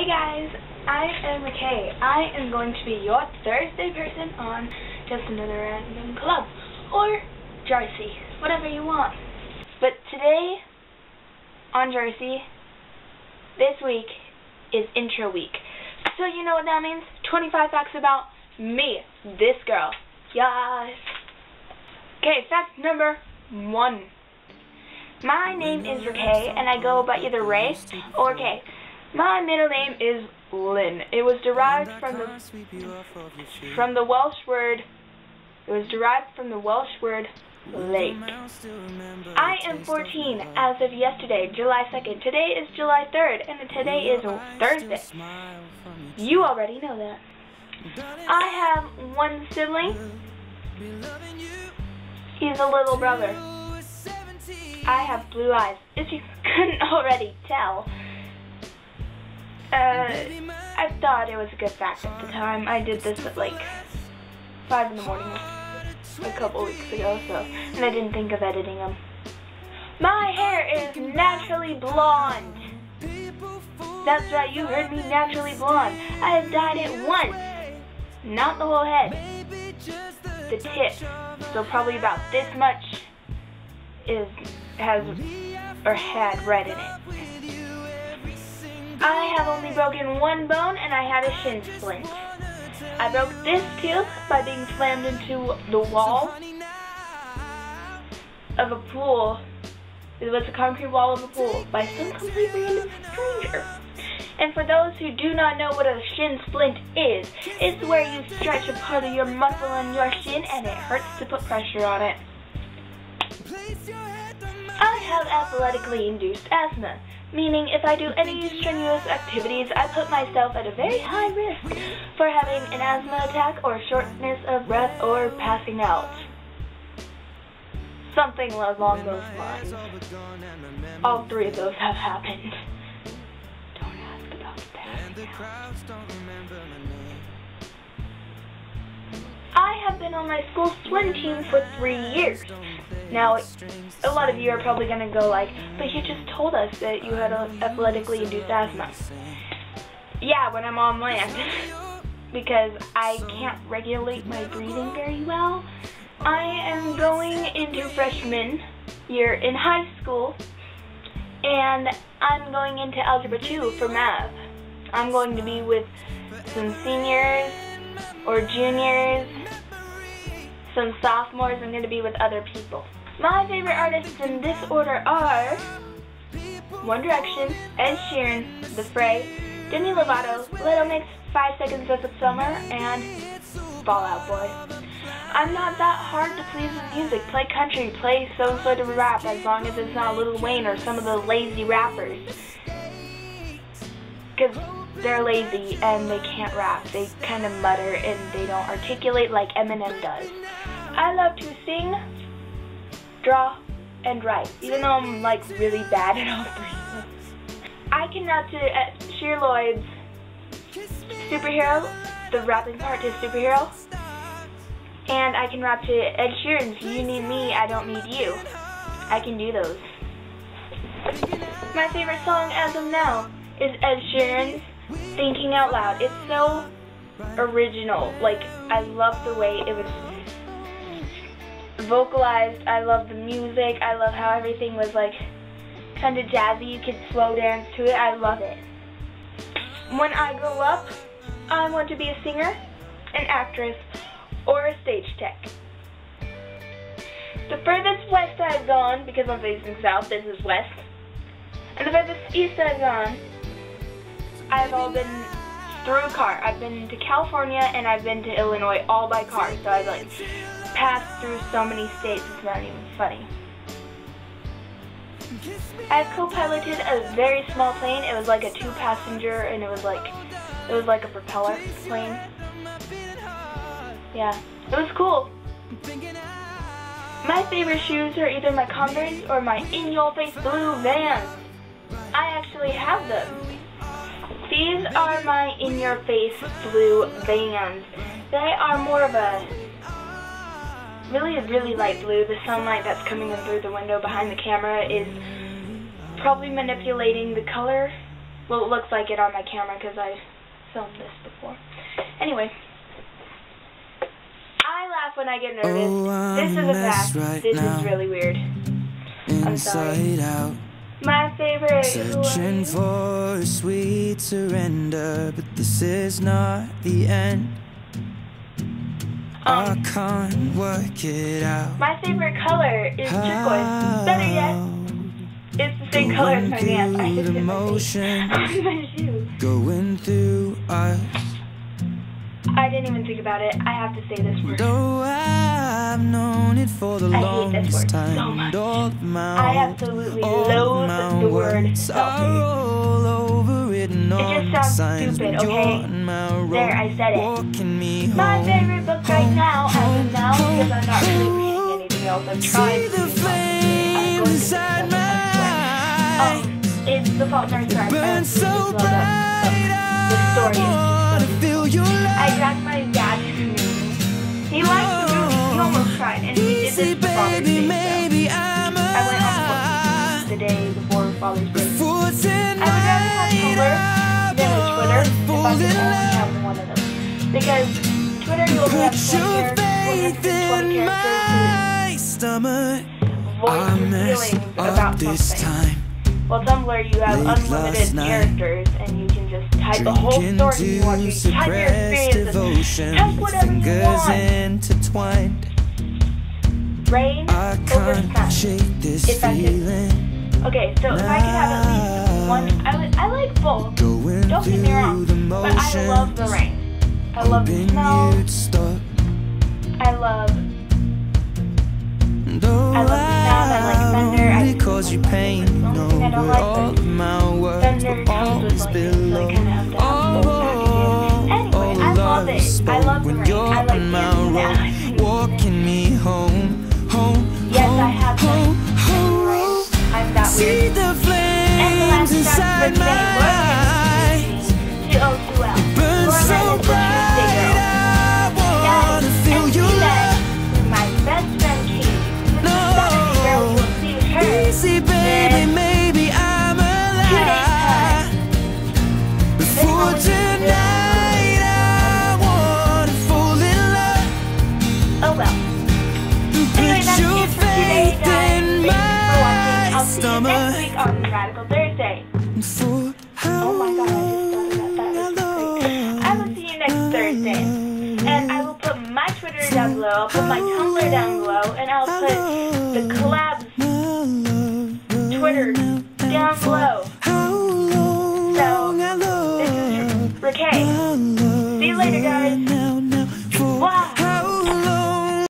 Hey guys, I am McKay. I am going to be your Thursday person on Just Another Random Collab, or Jersey, whatever you want. But today, on Jersey, this week is intro week. So you know what that means? 25 facts about me, this girl. Yes. Okay, fact number one. My name is RaKaye, and I go by either Ray or Kay. My middle name is Lynn. It was derived from the from the Welsh word. It was derived from the Welsh word lake. I am 14 as of yesterday, July 2nd. Today is July 3rd, and today is Thursday. You already know that. I have one sibling. He's a little brother. I have blue eyes, if you couldn't already tell. Uh, I thought it was a good fact at the time. I did this at like 5 in the morning a couple weeks ago, so, and I didn't think of editing them. My hair is naturally blonde. That's right, you heard me, naturally blonde. I have dyed it once, not the whole head, the tip. So probably about this much is has or had red in it. I have only broken one bone and I had a shin splint. I broke this tooth by being slammed into the wall of a pool. It was a concrete wall of a pool by some completely random stranger. And for those who do not know what a shin splint is, it's where you stretch a part of your muscle in your shin and it hurts to put pressure on it. I have athletically induced asthma, meaning if I do any strenuous activities, I put myself at a very high risk for having an asthma attack or shortness of breath or passing out. Something along those lines. All three of those have happened. Don't ask about that. I have been on my school swim team for three years. Now, a lot of you are probably going to go like, but you just told us that you had a athletically induced asthma. Yeah, when I'm on land. because I can't regulate my breathing very well. I am going into freshman year in high school, and I'm going into Algebra 2 for math. I'm going to be with some seniors or juniors, some sophomores. I'm going to be with other people. My favorite artists in this order are One Direction, Ed Sheeran, The Fray, Demi Lovato, Little Mix, Five Seconds of Summer, and Fall Out Boy. I'm not that hard to please with music. Play country, play some sort of rap, as long as it's not Lil Wayne or some of the lazy rappers. Because they're lazy and they can't rap. They kind of mutter and they don't articulate like Eminem does. I love to sing, draw, and write, even though I'm like really bad at all three. I can rap to uh, Cher Lloyd's Superhero, the rapping part to Superhero, and I can rap to Ed Sheeran's You Need Me, I Don't Need You. I can do those. My favorite song as of now is Ed Sheeran's Thinking Out Loud. It's so original. Like, I love the way it was vocalized. I love the music. I love how everything was like kind of jazzy. You could slow dance to it. I love it. When I grow up, I want to be a singer, an actress, or a stage tech. The furthest west I've gone, because I'm facing south, this is west, and the furthest east I've gone, I've all been through car. I've been to California and I've been to Illinois all by car. So I've like passed through so many states, it's not even funny. I've co-piloted a very small plane. It was like a two-passenger, and it was like it was like a propeller plane. Yeah, it was cool. My favorite shoes are either my Converse or my in-your-face blue Vans. I actually have them. These are my in-your-face blue Vans. They are more of a really, really light blue. The sunlight that's coming in through the window behind the camera is probably manipulating the color Well, it looks like it on my camera because I filmed this before. Anyway. I laugh when I get nervous. Oh, this is a fact. right this now. is really weird. I'm sorry. Inside out, My favorite searching for a sweet surrender, but this is not the end. I um, can't work it out. my favorite color is turquoise. Better yet, it's the same color as my pants. I just hit my face. motions. on my shoe. Going through us. I didn't even think about it. I have to say this word. I've known it for the longest time, so much. and all my I absolutely all loathe my the word words are selfie. all over written on sounds stupid, okay? you're on my road, There, I said it. me My home, favorite book right home, now, as of now, because I'm not really reading anything else. I'm trying to the. I'm flame going inside my eyes. Um, it's the Fault in Our Stars. I Burn so love bright, that book. The story I wanna is I and he did this for Father's baby, Day. maybe I'm So I went on the day before Father's Day. I would rather have Tumblr than a Twitter if I could only have one of them. Because Twitter, you only have 20 characters, 120 characters stomach. voice your feelings about this something. time. Well, Tumblr, you have unlimited characters, and you can just type the whole story you want to to. Type your experiences. Type whatever you want. intertwined. Rain I over sun. shake this If I could- Okay, so if I could have at least one, I would. I like both. Don't get me wrong, but I love the rain. I love the smell. I love. Though I love the sound, I like thunder, I you don't like pain. thunder. The only thing I No, don't but like all of my words thunder will always like be this, so I low. kinda have to have both Oh. Anyway, I love it. I love the rain. I like my road, See the flames inside my eyes. was C-O-2-L. Burn so bright, a Tuesday girl. I wanna feel your love. said, my best friend Katie. Saturday girl, you No, will see her. easy baby, maybe I'm alive. Before This one was- tonight, I wanna fall in love. Oh well. Put your it for today, faith in my I'll see you next stomach. week on Radical Thursday. For how Oh my god, I just thought about that. That. I will see you next Thursday. And I will put my Twitter down below, I'll put my Tumblr down below, and I'll put the collabs Twitter down below.